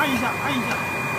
按一下按一下。